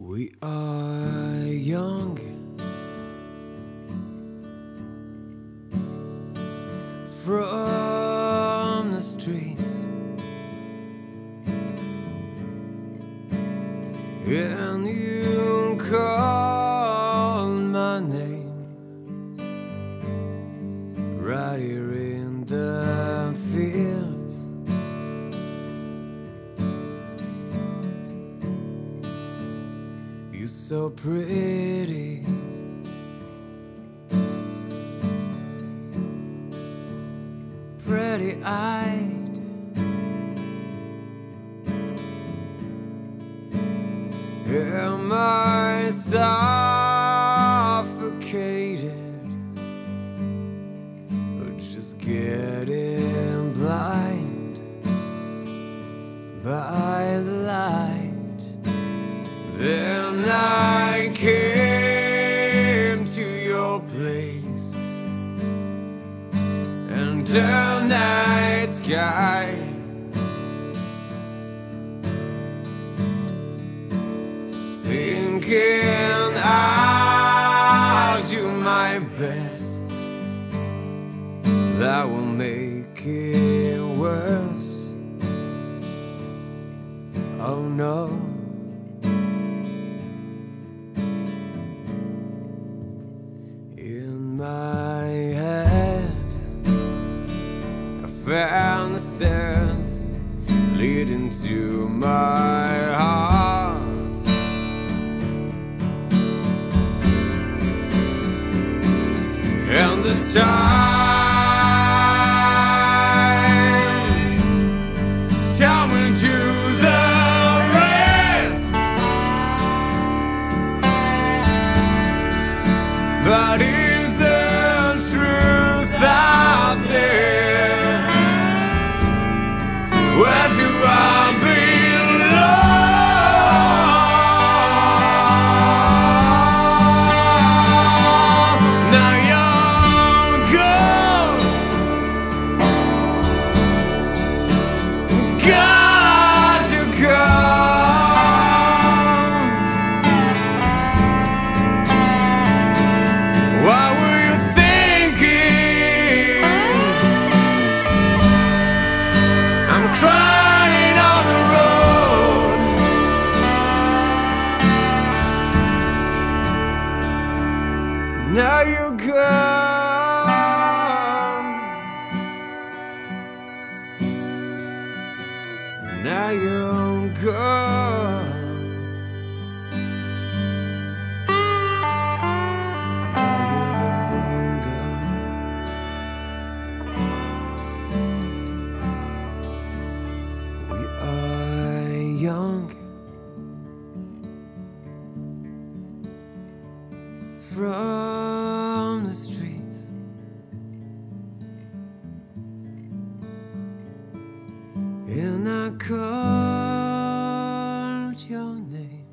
We are young. From the streets. And you called so pretty. Pretty eyed. Place the night sky. Thinking I'll do my best. That will make it worse. Oh no. Found the stairs leading to my heart. And the time, me to the rest. But is You're gone. Now you're gone. From And I called your name.